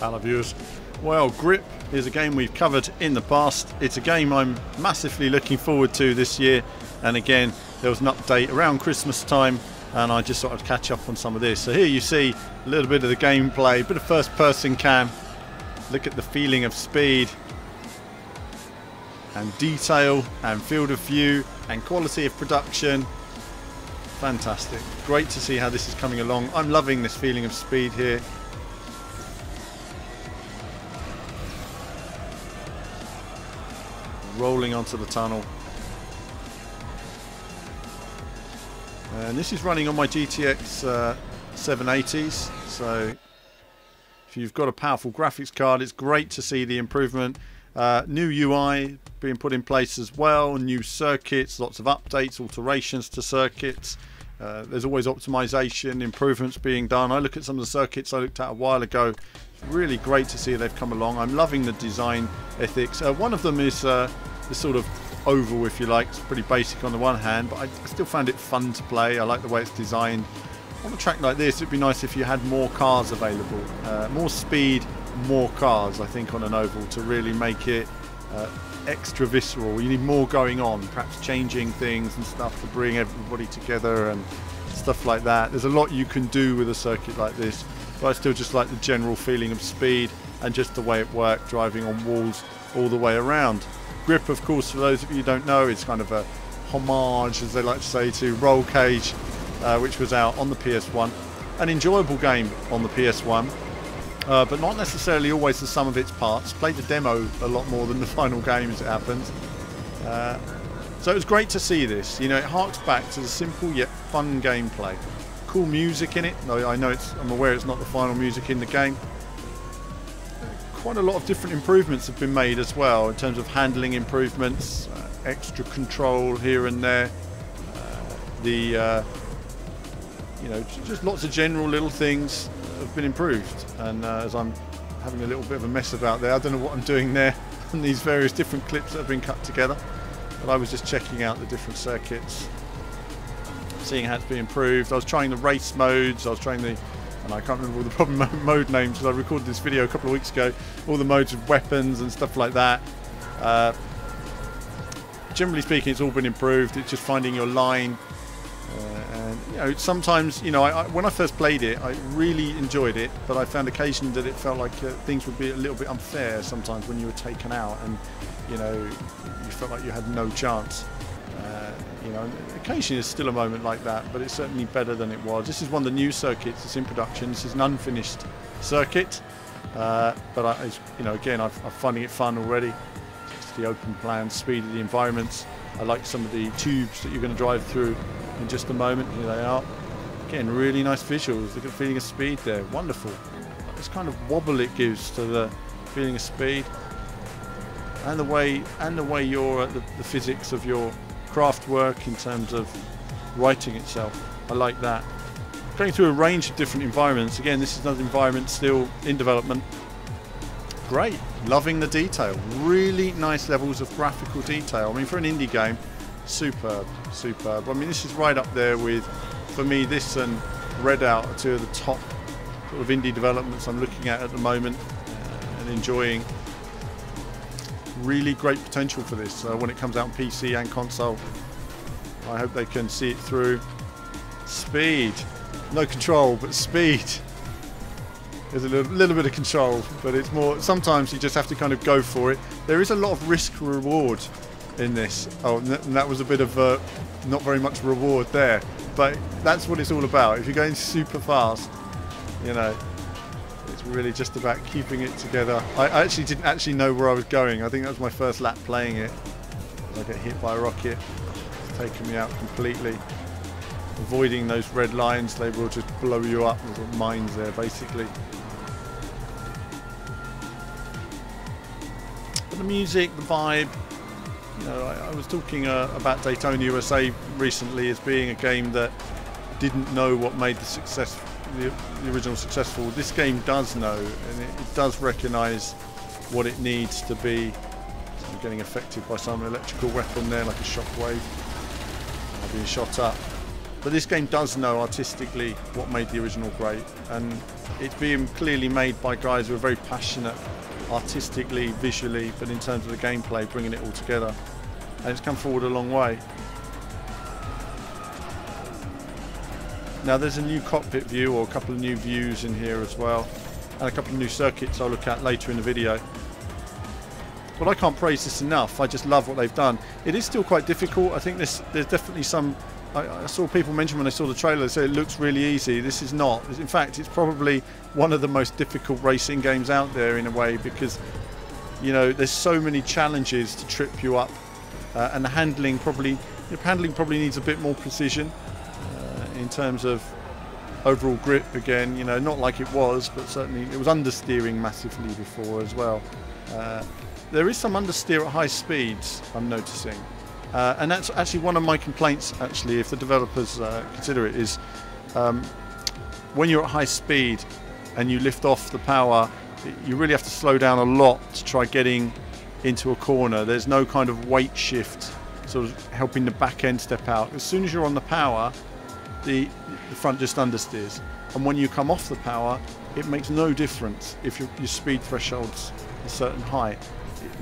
Hello viewers. Well, Grip is a game we've covered in the past. It's a game I'm massively looking forward to this year. And again, there was an update around Christmas time and I just sort of catch up on some of this. So here you see a little bit of the gameplay, a bit of first person cam. Look at the feeling of speed and detail and field of view and quality of production. Fantastic. Great to see how this is coming along. I'm loving this feeling of speed here. Rolling onto the tunnel. And this is running on my GTX uh, 780s. So if you've got a powerful graphics card, it's great to see the improvement. Uh, new UI being put in place as well, new circuits, lots of updates, alterations to circuits. Uh, there's always optimization, improvements being done. I look at some of the circuits I looked at a while ago. Really great to see they've come along. I'm loving the design ethics. Uh, one of them is uh, this sort of oval, if you like. It's pretty basic on the one hand, but I, I still found it fun to play. I like the way it's designed. On a track like this, it'd be nice if you had more cars available. Uh, more speed, more cars, I think, on an oval to really make it uh, extra visceral. You need more going on, perhaps changing things and stuff to bring everybody together and stuff like that. There's a lot you can do with a circuit like this, but I still just like the general feeling of speed and just the way it worked, driving on walls all the way around. Grip, of course, for those of you who don't know, is kind of a homage, as they like to say, to Rollcage, uh, which was out on the PS1. An enjoyable game on the PS1 uh, but not necessarily always the sum of its parts. Played the demo a lot more than the final game as it happens. Uh, so it was great to see this. You know, it harks back to the simple yet fun gameplay. Cool music in it. I know it's. I'm aware it's not the final music in the game. Quite a lot of different improvements have been made as well in terms of handling improvements, uh, extra control here and there. Uh, the uh, you know, just lots of general little things have been improved. And uh, as I'm having a little bit of a mess about there, I don't know what I'm doing there on these various different clips that have been cut together. But I was just checking out the different circuits, seeing how it's been improved. I was trying the race modes, I was trying the and I can't remember all the problem mode names because I recorded this video a couple of weeks ago. All the modes of weapons and stuff like that. Uh, generally speaking, it's all been improved. It's just finding your line you know, sometimes, you know, I, I, when I first played it, I really enjoyed it, but I found occasionally that it felt like uh, things would be a little bit unfair sometimes when you were taken out and, you know, you felt like you had no chance. Uh, you know, occasionally there's still a moment like that, but it's certainly better than it was. This is one of the new circuits that's in production. This is an unfinished circuit, uh, but I, you know, again, I'm finding it fun already. It's the open plan, speed of the environments. I like some of the tubes that you're going to drive through in just a moment. Here they are. Again, really nice visuals. Look at feeling of speed there. Wonderful. This kind of wobble it gives to the feeling of speed, and the way and the way your the, the physics of your craft work in terms of righting itself. I like that. Going through a range of different environments. Again, this is another environment still in development. Great. Loving the detail. Really nice levels of graphical detail. I mean, for an indie game, superb, superb. I mean, this is right up there with, for me, this and Redout are two of the top sort of indie developments I'm looking at at the moment uh, and enjoying. Really great potential for this uh, when it comes out on PC and console. I hope they can see it through. Speed, no control, but speed. There's a little, little bit of control, but it's more. Sometimes you just have to kind of go for it. There is a lot of risk reward in this. Oh, and that was a bit of a, not very much reward there. But that's what it's all about. If you're going super fast, you know, it's really just about keeping it together. I actually didn't actually know where I was going. I think that was my first lap playing it. I get hit by a rocket. It's taken me out completely. Avoiding those red lines, they will just blow you up. There's mines there, basically. But the music, the vibe, you know, I, I was talking uh, about Daytona USA recently as being a game that didn't know what made the success, the, the original successful. This game does know, and it, it does recognise what it needs to be. I'm getting affected by some electrical weapon there, like a shockwave. I'm being shot up. But this game does know artistically what made the original great, and it's being clearly made by guys who are very passionate artistically, visually, but in terms of the gameplay, bringing it all together. And it's come forward a long way. Now there's a new cockpit view or a couple of new views in here as well and a couple of new circuits I'll look at later in the video. But I can't praise this enough. I just love what they've done. It is still quite difficult. I think this, there's definitely some... I, I saw people mention when they saw the trailer, they it looks really easy. This is not. In fact, it's probably one of the most difficult racing games out there in a way because, you know, there's so many challenges to trip you up. Uh, and the handling probably... Your handling probably needs a bit more precision uh, in terms of overall grip again, you know, not like it was, but certainly it was understeering massively before as well. Uh, there is some understeer at high speeds, I'm noticing. Uh, and that's actually one of my complaints, actually, if the developers uh, consider it, is um, when you're at high speed and you lift off the power, you really have to slow down a lot to try getting into a corner. There's no kind of weight shift sort of helping the back end step out. As soon as you're on the power, the, the front just understeers. And when you come off the power, it makes no difference if your, your speed threshold's a certain height.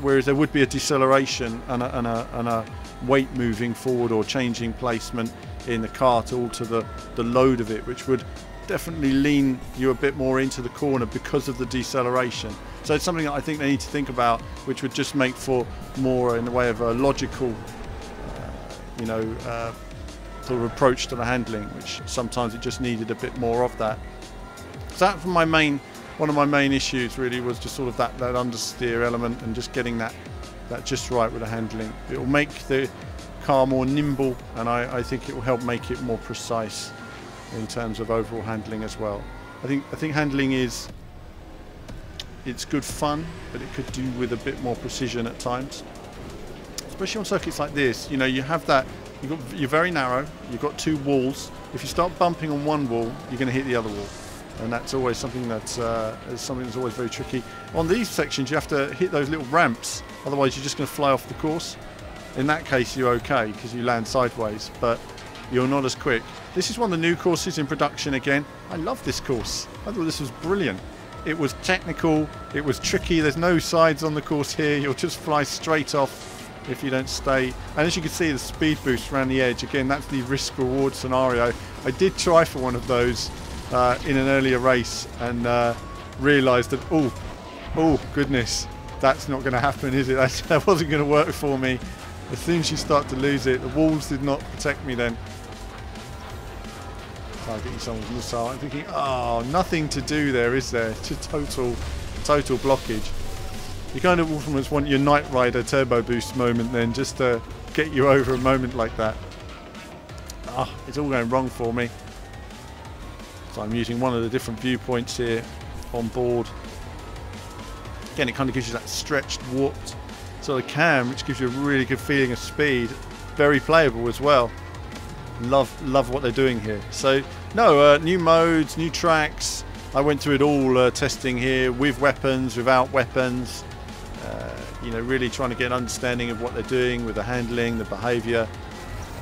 Whereas there would be a deceleration and a, and a, and a weight moving forward or changing placement in the car to alter the, the load of it, which would definitely lean you a bit more into the corner because of the deceleration. So it's something that I think they need to think about, which would just make for more in the way of a logical, uh, you know, uh, sort of approach to the handling, which sometimes it just needed a bit more of that. So that's my main, one of my main issues really was just sort of that, that understeer element and just getting that, that just right with the handling. It will make the car more nimble and I, I think it will help make it more precise in terms of overall handling as well. I think I think handling is it's good fun, but it could do with a bit more precision at times. Especially on circuits like this, you know, you have that you got, you're very narrow. You've got two walls. If you start bumping on one wall, you're going to hit the other wall, and that's always something that's uh, something that's always very tricky. On these sections, you have to hit those little ramps. Otherwise, you're just going to fly off the course. In that case, you're okay because you land sideways, but you're not as quick. This is one of the new courses in production again. I love this course. I thought this was brilliant. It was technical. It was tricky. There's no sides on the course here. You'll just fly straight off if you don't stay. And as you can see, the speed boost around the edge, again, that's the risk reward scenario. I did try for one of those uh, in an earlier race and uh, realised that, oh, oh, goodness, that's not going to happen, is it? that wasn't going to work for me. As soon as you start to lose it, the walls did not protect me then. Targeting someone's missile. I'm thinking, oh, nothing to do there, is there? Just total, total blockage. You kind of almost want your Knight Rider turbo boost moment then, just to get you over a moment like that. Ah, it's all going wrong for me. So I'm using one of the different viewpoints here on board. Again, it kind of gives you that stretched, warped sort of cam, which gives you a really good feeling of speed. Very playable as well. Love, love what they're doing here. So, no, uh, new modes, new tracks. I went through it all uh, testing here with weapons, without weapons uh, you know, really trying to get an understanding of what they're doing with the handling, the behaviour,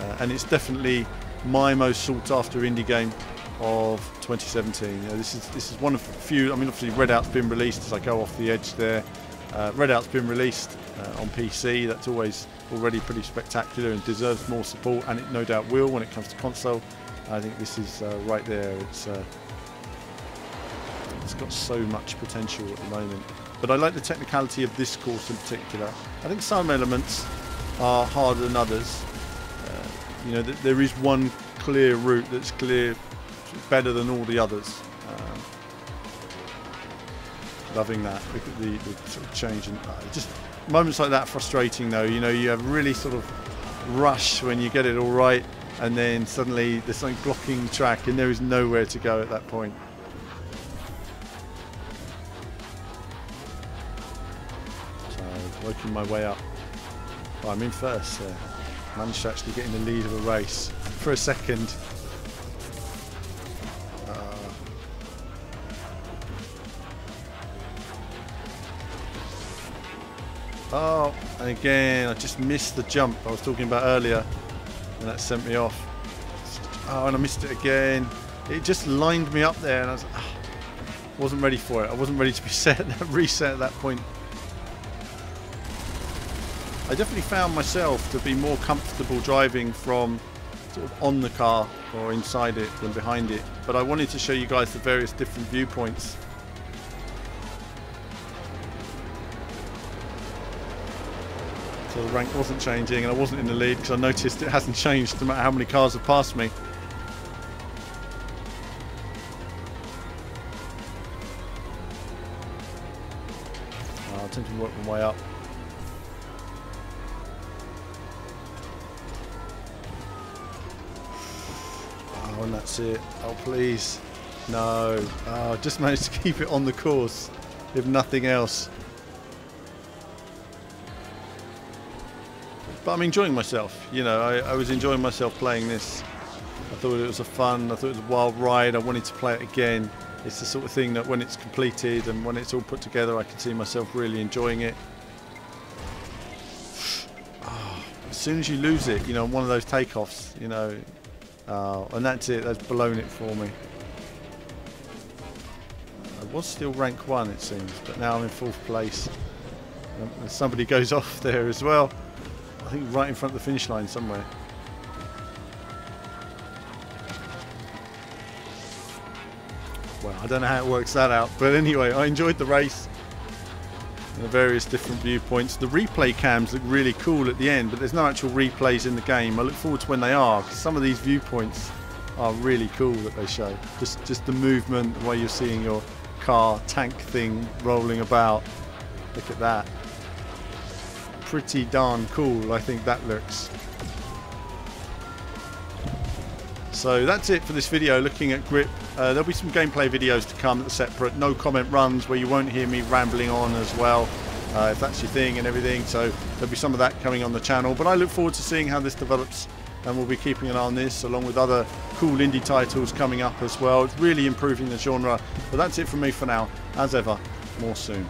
uh, and it's definitely my most sought after indie game of 2017. You know, this is this is one of the few. I mean, obviously Redout's been released as I go off the edge there. Uh, Redout's been released uh, on PC. That's always already pretty spectacular and deserves more support, and it no doubt will when it comes to console. I think this is uh, right there. It's uh, it's got so much potential at the moment. But I like the technicality of this course in particular. I think some elements are harder than others. Uh, you know, th there is one clear route that's clear, better than all the others. Um, loving that. The, the sort of change. In, uh, just moments like that frustrating though. You know, you have really sort of rush when you get it all right, and then suddenly there's something blocking track, and there is nowhere to go at that point. So, working my way up. Oh, I'm in first. Uh, managed to actually get in the lead of a race for a second. Oh, and again, I just missed the jump I was talking about earlier, and that sent me off. Oh, and I missed it again. It just lined me up there, and I was, oh, wasn't ready for it. I wasn't ready to be set reset at that point. I definitely found myself to be more comfortable driving from sort of on the car or inside it than behind it. But I wanted to show you guys the various different viewpoints. So the rank wasn't changing and I wasn't in the lead because I noticed it hasn't changed no matter how many cars have passed me. I'll attempt to work my way up. Oh, and that's it. Oh, please. No. Oh, just managed to keep it on the course, if nothing else. But I'm enjoying myself. You know, I, I was enjoying myself playing this. I thought it was a fun, I thought it was a wild ride. I wanted to play it again. It's the sort of thing that when it's completed and when it's all put together, I can see myself really enjoying it. Oh, as soon as you lose it, you know, one of those takeoffs, you know, uh, and that's it. That's blown it for me. I was still rank one, it seems, but now I'm in fourth place. And somebody goes off there as well. I think right in front of the finish line somewhere. Well, I don't know how it works that out, but anyway, I enjoyed the race. The various different viewpoints. The replay cams look really cool at the end, but there's no actual replays in the game. I look forward to when they are, because some of these viewpoints are really cool that they show. Just, just the movement, the way you're seeing your car tank thing rolling about. Look at that. Pretty darn cool, I think that looks. So that's it for this video looking at grip. Uh, there'll be some gameplay videos to come separate, no comment runs where you won't hear me rambling on as well, uh, if that's your thing and everything. So there'll be some of that coming on the channel. But I look forward to seeing how this develops and we'll be keeping an eye on this along with other cool indie titles coming up as well. It's really improving the genre. But that's it from me for now. As ever, more soon.